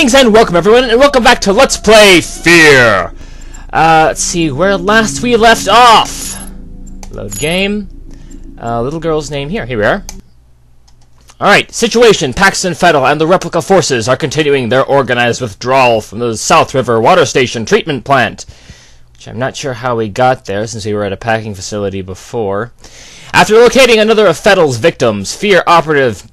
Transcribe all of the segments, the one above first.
Greetings and welcome everyone, and welcome back to Let's Play Fear! Uh, let's see, where last we left off! Load game. Uh, little girl's name here, here we are. Alright, situation, Paxton Fettel and the replica forces are continuing their organized withdrawal from the South River Water Station treatment plant. Which I'm not sure how we got there, since we were at a packing facility before. After locating another of Fettel's victims, Fear Operative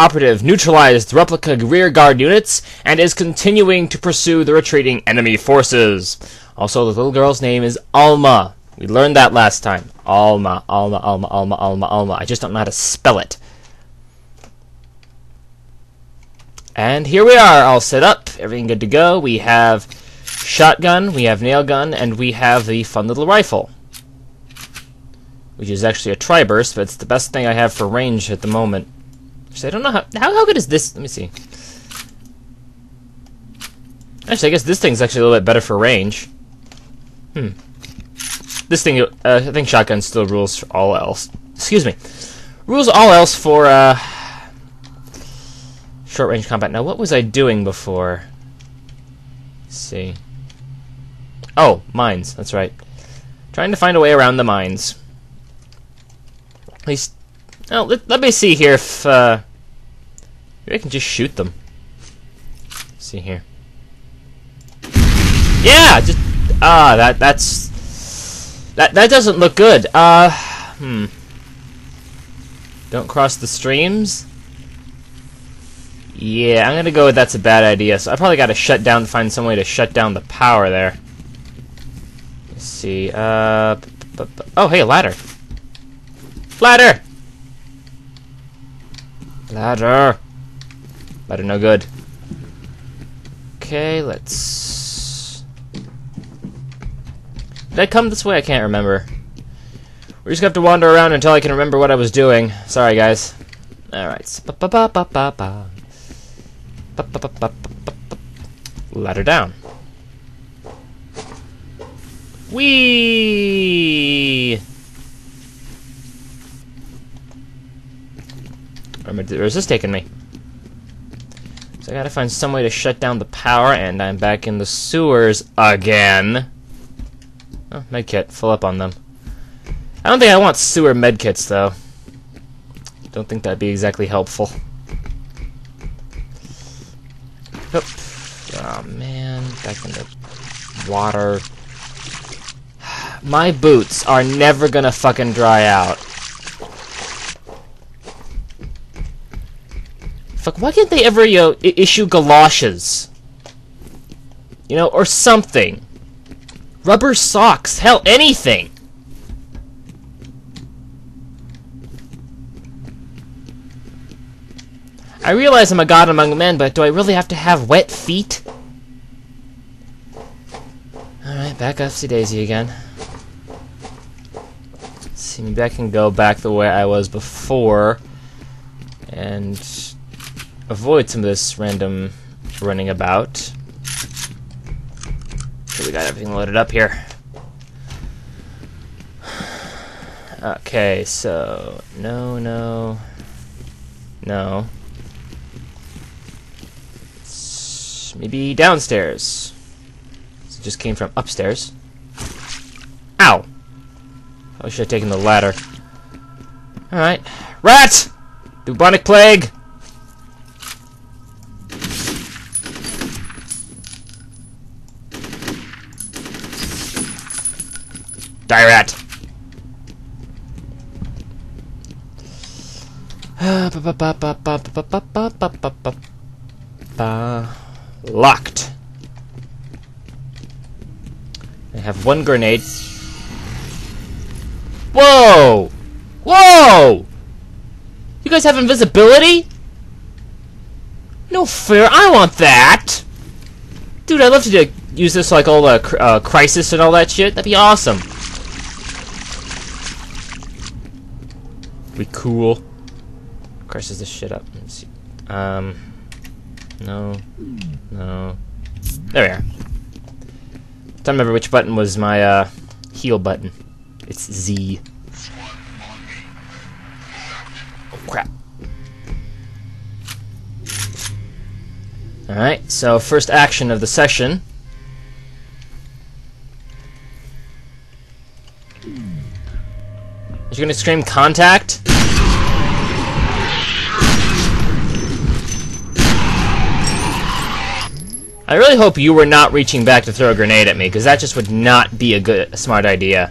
operative neutralized replica rearguard units and is continuing to pursue the retreating enemy forces. Also, the little girl's name is Alma. We learned that last time. Alma, Alma, Alma, Alma, Alma, Alma. I just don't know how to spell it. And here we are, all set up, everything good to go. We have shotgun, we have nail gun, and we have the fun little rifle. Which is actually a tri-burst, but it's the best thing I have for range at the moment. Actually, I don't know how, how, how good is this? Let me see. Actually, I guess this thing's actually a little bit better for range. Hmm. This thing, uh, I think shotgun still rules all else. Excuse me. Rules all else for, uh, short range combat. Now, what was I doing before? Let's see. Oh, mines. That's right. Trying to find a way around the mines. At least now, let, let me see here if, uh, maybe I can just shoot them. Let's see here. Yeah, just, ah, that, that's, that, that doesn't look good. Uh, hmm. Don't cross the streams? Yeah, I'm gonna go with that's a bad idea. So I probably gotta shut down, find some way to shut down the power there. Let's see, uh, oh, hey, a ladder. Ladder! Ladder! Ladder no good. Okay, let's... Did I come this way? I can't remember. We're just gonna have to wander around until I can remember what I was doing. Sorry, guys. Alright. Ladder down. Whee! Where's this taking me? So I gotta find some way to shut down the power, and I'm back in the sewers again. Oh, medkit. Fill up on them. I don't think I want sewer medkits, though. Don't think that'd be exactly helpful. Oop. Oh, man. Back in the water. My boots are never gonna fucking dry out. Fuck, why can't they ever, you know, issue galoshes? You know, or something. Rubber socks, hell, anything. I realize I'm a god among men, but do I really have to have wet feet? Alright, back up to Daisy again. See, maybe I can go back the way I was before. And avoid some of this random running about. So we got everything loaded up here. Okay, so no, no, no. It's maybe downstairs. It just came from upstairs. Ow! I should have taken the ladder. Alright. Rat! Bubonic plague! Die rat! Locked. I have one grenade. Whoa! Whoa! You guys have invisibility? No fair, I want that! Dude, I'd love to use this like all the uh, Crysis and all that shit. That'd be awesome. Be cool. Crashes this shit up. Let's see. Um, no, no. There we are. Don't remember which button was my uh, heal button. It's Z. Oh crap. Alright, so first action of the session. You're gonna scream contact? I really hope you were not reaching back to throw a grenade at me, because that just would not be a good, a smart idea.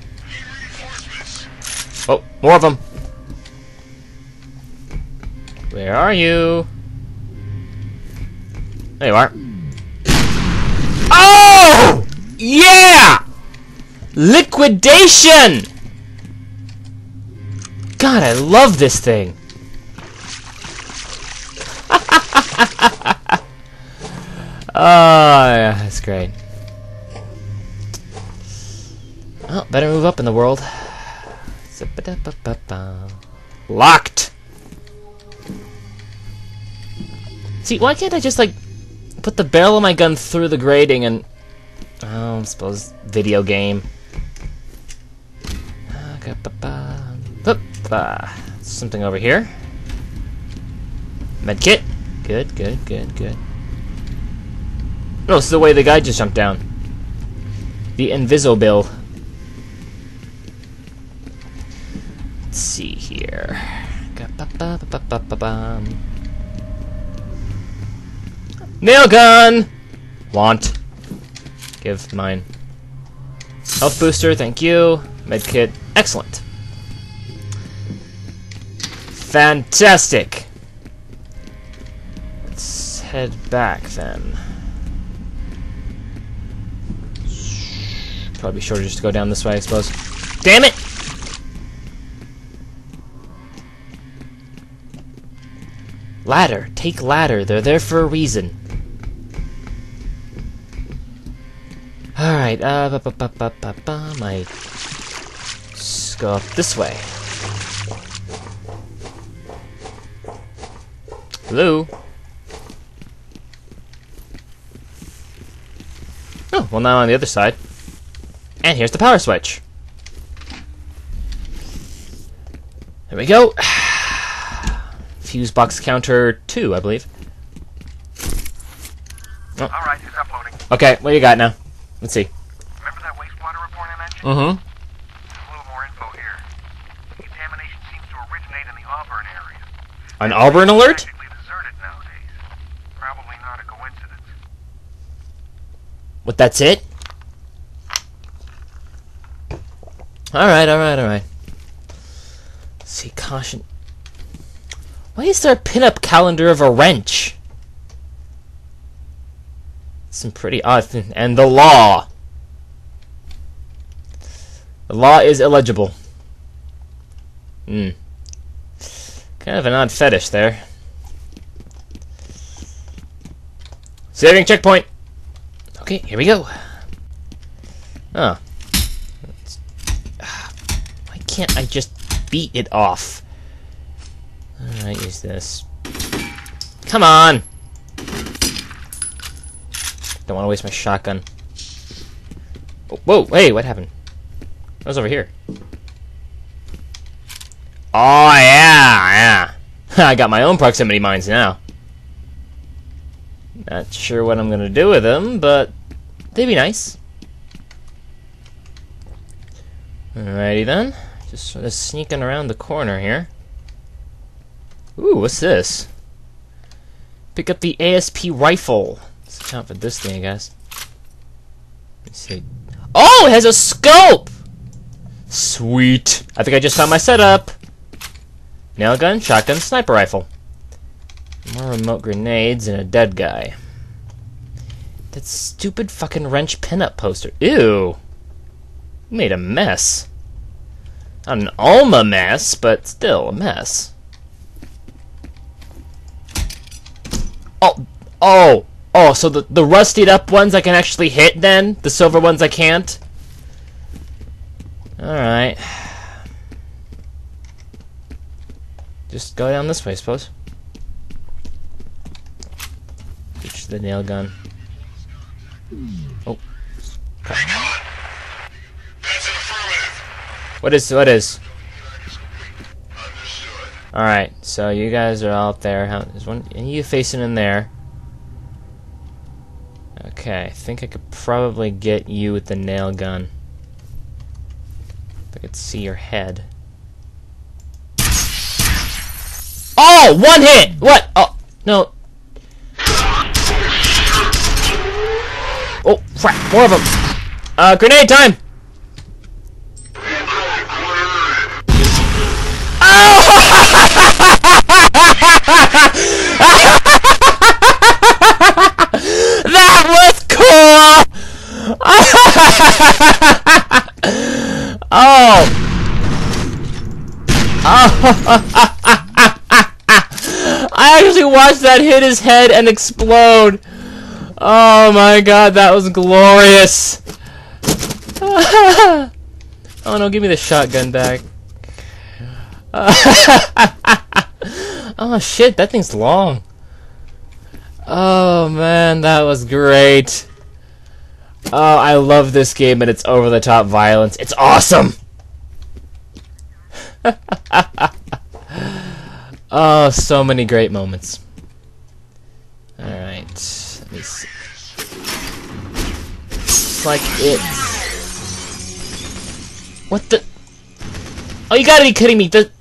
Oh, more of them. Where are you? There you are. Oh! Yeah! Liquidation! God, I love this thing. Oh, yeah, that's great. Oh, better move up in the world. Locked! See, why can't I just, like, put the barrel of my gun through the grating and... Oh, I suppose video game. Something over here. Medkit. Good, good, good, good. No, is the way the guy just jumped down. The Invisible. Let's see here. Nail gun! Want. Give mine. Health booster, thank you. Medkit, excellent. Fantastic! Let's head back then. Probably shorter just to go down this way, I suppose. Damn it! Ladder. Take ladder. They're there for a reason. Alright, uh, ba ba ba ba ba my... Go up this way. Hello? Oh, well now on the other side. And here's the power switch. There we go. Fuse box counter 2, I believe. Oh. Alright, it's uploading. Okay, what you got now? Let's see. Remember that wastewater report I mentioned? Mm-hmm. A little more info here. The contamination seems to originate in the Auburn area. An Auburn alert? Practically deserted nowadays. Probably not a coincidence. What, that's it? Alright, alright, alright. See, caution. Why is there a pinup calendar of a wrench? Some pretty odd. And the law. The law is illegible. Hmm. Kind of an odd fetish there. Saving checkpoint. Okay, here we go. Oh. Can't I just beat it off? Alright, use this. Come on! Don't want to waste my shotgun. Oh, whoa, hey, what happened? I was over here. Oh, yeah, yeah. I got my own proximity mines now. Not sure what I'm gonna do with them, but they'd be nice. Alrighty then. Just sort of sneaking around the corner here. Ooh, what's this? Pick up the ASP rifle. Let's account for this thing, I guess. Let's see. Oh, it has a scope! Sweet. I think I just found my setup. Nail gun, shotgun, sniper rifle. More remote grenades and a dead guy. That stupid fucking wrench pinup poster. Ew. You made a mess. An Alma mess, but still a mess. Oh, oh, oh, so the, the rustied up ones I can actually hit then? The silver ones I can't? Alright. Just go down this way, I suppose. Reach the nail gun. Oh. Hang on. That's an affirmative. What is, what is? Alright, so you guys are out there. How, there's one, and you facing in there. Okay, I think I could probably get you with the nail gun. If I could see your head. Oh, one hit! What? Oh, no. Oh, crap, more of them. Uh, grenade time! That was cool! oh! I actually watched that hit his head and explode. Oh my god, that was glorious. oh no, give me the shotgun back. oh shit, that thing's long. Oh man, that was great. Oh, I love this game and its over the top violence. It's awesome! oh, so many great moments. Alright, let me see. It's like it. What the? Oh, you gotta be kidding me. The,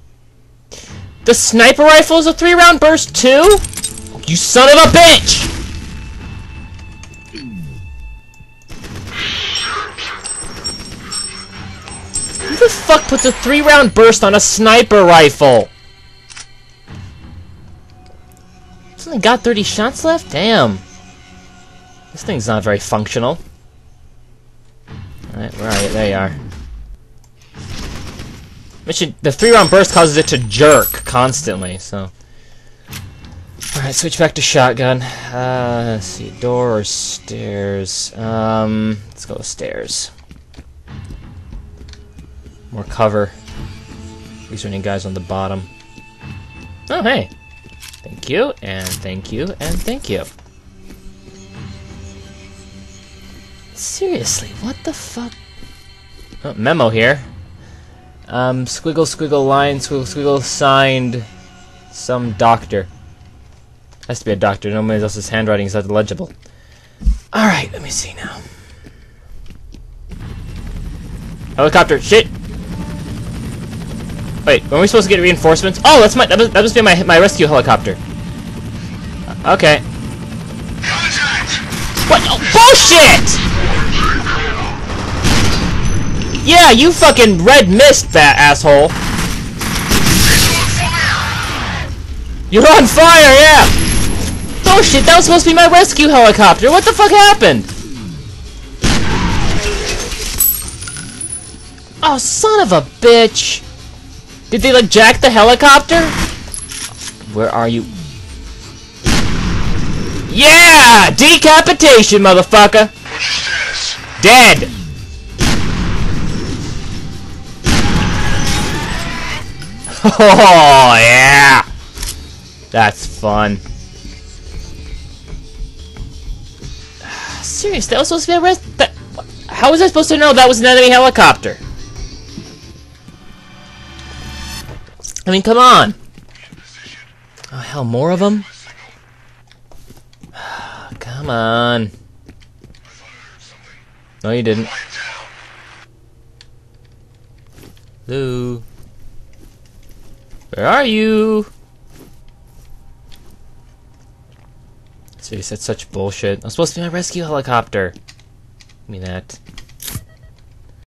the sniper rifle is a three round burst too? You son of a bitch! Who the fuck puts a three round burst on a sniper rifle? It's only got 30 shots left? Damn. This thing's not very functional. Alright, where are you? There you are. The three round burst causes it to jerk constantly, so. Alright, switch back to shotgun. Uh, let's see, door or stairs? Um, let's go stairs. More cover. These are any guys on the bottom. Oh, hey. Thank you, and thank you, and thank you. Seriously, what the fuck? Oh, memo here. Um, squiggle, squiggle, line, squiggle, squiggle, signed some doctor. Has to be a doctor. Nobody else's handwriting is that legible. Alright, let me see now. Helicopter, shit! Wait, when are we supposed to get reinforcements? Oh, that's my that must, that must be my my rescue helicopter. Okay. Contact! What? Oh, bullshit! Yeah, you fucking red mist, fat asshole. You're on fire, yeah! Oh shit, that was supposed to be my rescue helicopter. What the fuck happened? Oh, son of a bitch! Did they like jack the helicopter? Where are you? Yeah! Decapitation, motherfucker! What's your status? Dead! Oh, yeah! That's fun. Serious, that was supposed to be a rest. That, how was I supposed to know that was an enemy helicopter? I mean, come on. Oh, hell, more of them? come on. No, you didn't. Lou. Where are you? Seriously, that's such bullshit. I'm supposed to be my rescue helicopter. Give me that.